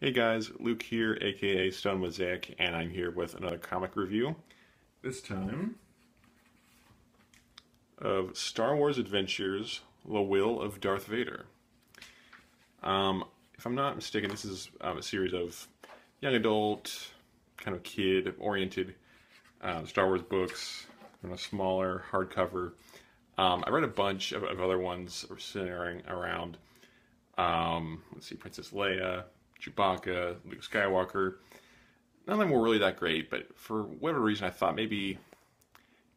Hey guys, Luke here, aka Stone Mosaic, and I'm here with another comic review. This time of Star Wars Adventures The Will of Darth Vader. Um, if I'm not mistaken, this is um, a series of young adult, kind of kid oriented uh, Star Wars books, in a smaller hardcover. Um, I read a bunch of, of other ones centering around, um, let's see, Princess Leia, Chewbacca, Luke Skywalker. None of them were really that great, but for whatever reason, I thought maybe,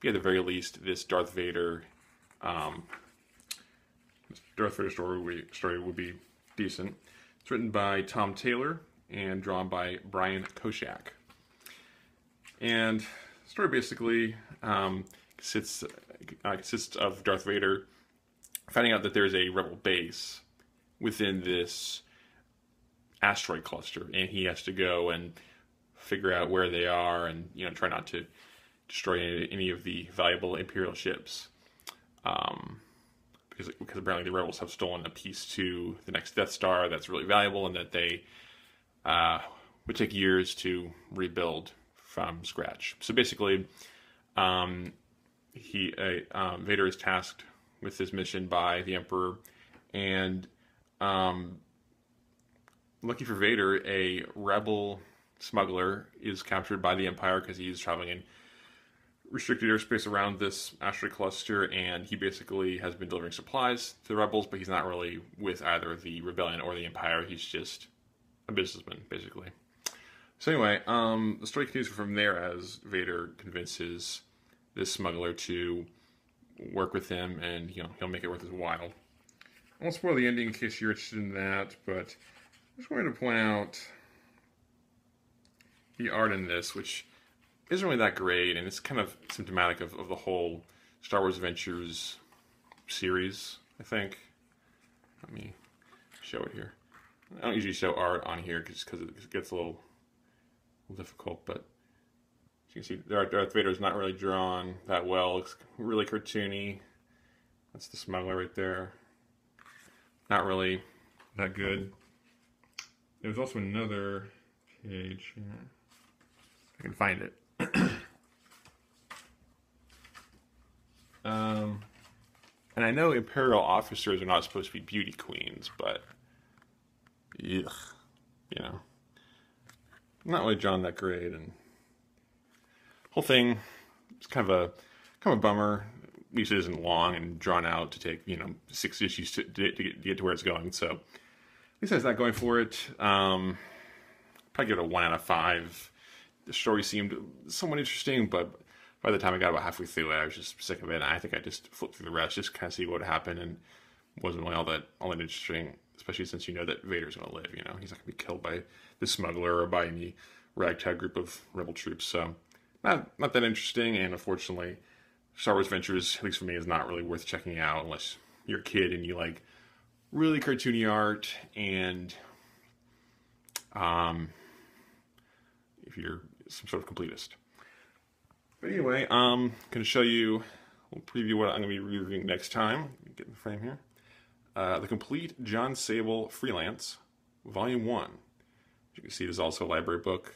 maybe at the very least, this Darth Vader, um, Darth Vader story would, be, story would be decent. It's written by Tom Taylor and drawn by Brian Koschak. And the story basically um, consists, uh, consists of Darth Vader finding out that there's a rebel base within this asteroid cluster, and he has to go and figure out where they are, and you know try not to destroy any, of the valuable Imperial ships, um, because because apparently the rebels have stolen a piece to the next Death Star that's really valuable, and that they uh, would take years to rebuild from scratch. So basically, um, he uh, um, Vader is tasked with this mission by the Emperor, and um, lucky for Vader, a rebel smuggler is captured by the Empire because he's traveling in restricted airspace around this asteroid cluster, and he basically has been delivering supplies to the rebels, but he's not really with either the rebellion or the Empire. He's just a businessman, basically. So anyway, um, the story continues from there as Vader convinces this smuggler to work with him, and you know he'll make it worth his while. I won't spoil the ending in case you're interested in that, but just wanted to point out the art in this, which isn't really that great, and it's kind of symptomatic of, of the whole Star Wars Adventures series, I think. Let me show it here. I don't usually show art on here just because it gets a little, difficult, but as you can see, Darth Vader is not really drawn that well. It's really cartoony. That's the smuggler right there. Not really that good. There's also another page here. I can find it. um, and I know imperial officers are not supposed to be beauty queens, but ugh, you know, not really drawn that great, and whole thing is kind of a kind of a bummer. At least it isn't long and drawn out to take you know six issues to, to, to, get, to get to where it's going. So has that going for it. Um, probably give it a one out of five. The story seemed somewhat interesting, but by the time I got about halfway through it, I was just sick of it. And I think I just flipped through the rest, just kind of see what happened, and wasn't really all that all that interesting. Especially since you know that Vader's going to live. You know, he's not going to be killed by the smuggler or by any ragtag group of rebel troops. So, not not that interesting. And unfortunately, Star Wars Adventures, at least for me, is not really worth checking out unless you're a kid and you like really cartoony art and um, if you're some sort of completist. But anyway, um, going to show you, we'll preview what I'm going to be reviewing next time. Get in the frame here. Uh, the Complete Jon Sable Freelance, Volume 1. As you can see, there's also a library book.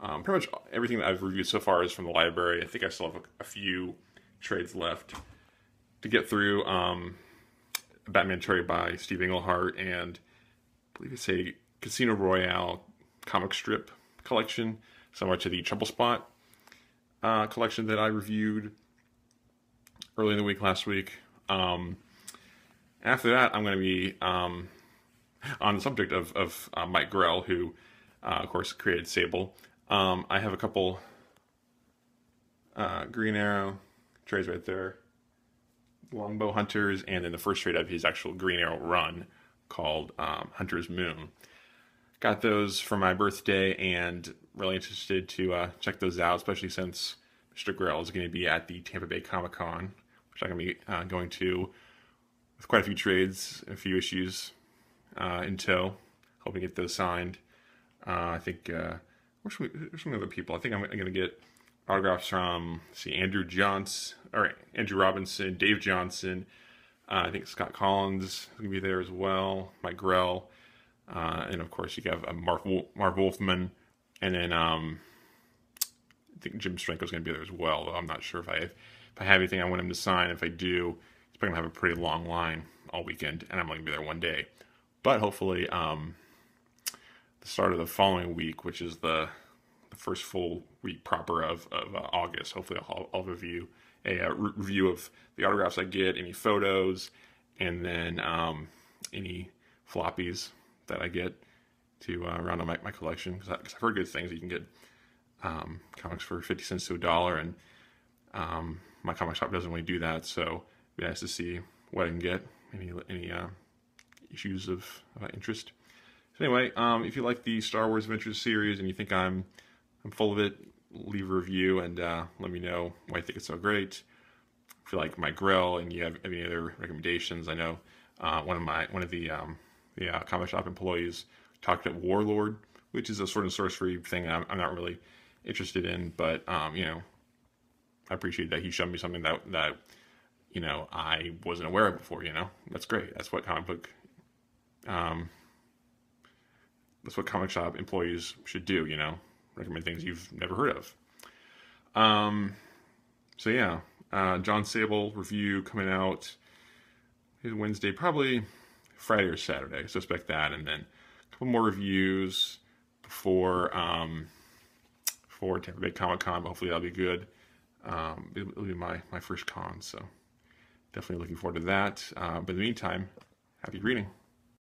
Um, pretty much everything that I've reviewed so far is from the library. I think I still have a, a few trades left to get through. Um, Batman Batman by Steve Englehart and I believe it's a Casino Royale comic strip collection, similar to the Trouble Spot uh, collection that I reviewed early in the week last week. Um, after that, I'm going to be um, on the subject of, of uh, Mike Grell, who, uh, of course, created Sable. Um, I have a couple uh, Green Arrow trays right there Longbow Hunters, and then the first trade of his actual Green Arrow run called um, Hunter's Moon. Got those for my birthday and really interested to uh, check those out, especially since Mr. Grell is going to be at the Tampa Bay Comic Con, which I'm going to be uh, going to with quite a few trades, a few issues uh, in tow. Hoping to get those signed. Uh, I think uh, there's some other people. I think I'm going to get autographs from see Andrew Johnson or Andrew Robinson, Dave Johnson. Uh, I think Scott Kolins is gonna be there as well. Mike Grell. Uh, and of course, you have uh, Mark Wol- Marv Wolfman, and then um, I think Jim Steranko is going to be there as well. Though I'm not sure if I have, if I have anything I want him to sign. If I do, he's probably to have a pretty long line all weekend, and I'm only to be there one day. But hopefully, um, the start of the following week, which is the first full week proper of, of uh, August. Hopefully, I'll, I'll review a, uh, re- review of the autographs I get, any photos, and then um, any floppies that I get to uh, round out my, my collection. Because I've heard good things. You can get um, comics for 50 cents to a dollar, and um, my comic shop doesn't really do that. So it'd be nice to see what I can get, any, any uh, issues of interest. So anyway, um, if you like the Star Wars Adventures series and you think I'm I'm full of it, leave a review and uh, let me know why you think it's so great. If you like Mike Grell and you have any other recommendations, I know uh, one of my one of the um, the uh, comic shop employees talked about Warlord, which is a sword and sorcery thing I'm, I'm not really interested in, but um, you know, I appreciate that he showed me something that that you know I wasn't aware of before. You know, that's great. That's what comic book um, that's what comic shop employees should do, you know, recommend things you've never heard of. Um, so yeah, uh, Jon Sable review coming out is Wednesday, probably Friday or Saturday. I suspect that, and then a couple more reviews before um, for Tampa Bay Comic Con. Hopefully that'll be good. Um, it'll, it'll, be my my first con, so definitely looking forward to that. Uh, but in the meantime, happy reading.